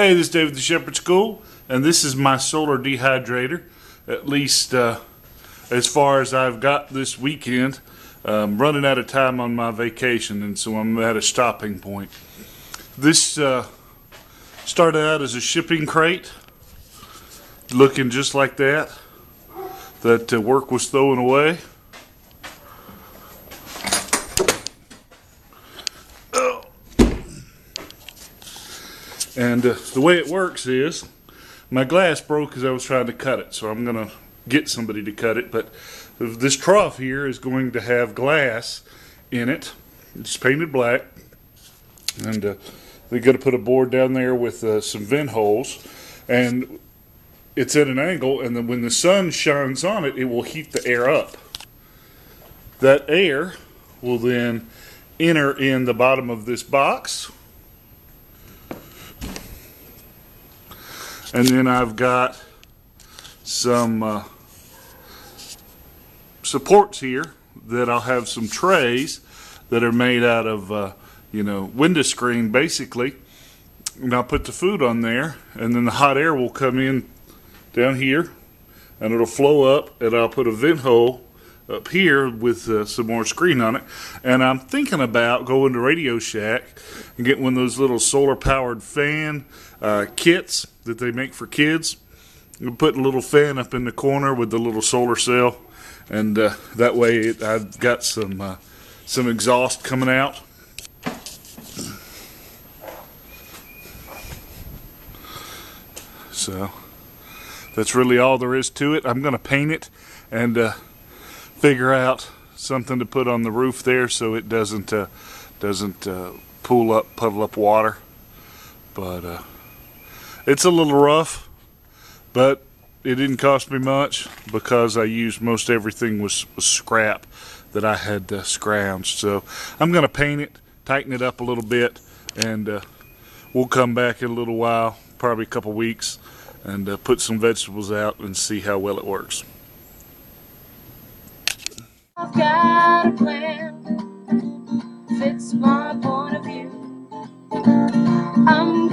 Hey, this is David the Shepherd School, and this is my solar dehydrator. At least uh, as far as I've got this weekend. I'm running out of time on my vacation, and so I'm at a stopping point. This uh, started out as a shipping crate, looking just like that, that uh, work was throwing away. And uh, the way it works is my glass broke as I was trying to cut it, so I'm going to get somebody to cut it. But this trough here is going to have glass in it. It's painted black. And uh, they're going to put a board down there with uh, some vent holes. And it's at an angle, and then when the sun shines on it, it will heat the air up. That air will then enter in the bottom of this box And then I've got some uh, supports here that I'll have some trays that are made out of, uh, you know, window screen basically. And I'll put the food on there, and then the hot air will come in down here, and it'll flow up, and I'll put a vent hole up here with uh, some more screen on it. And I'm thinking about going to Radio Shack and getting one of those little solar powered fan uh, kits that they make for kids. And put a little fan up in the corner with the little solar cell, and uh, that way it, I've got some uh, some exhaust coming out. So that's really all there is to it. I'm going to paint it and uh, figure out something to put on the roof there so it doesn't uh, doesn't uh, pool up, puddle up water. But uh, it's a little rough, but it didn't cost me much because I used most everything was, was scrap that I had uh, scrounged. So I'm going to paint it, tighten it up a little bit, and uh, we'll come back in a little while, probably a couple weeks, and uh, put some vegetables out and see how well it works. I've got a plan, fits my point of view. I'm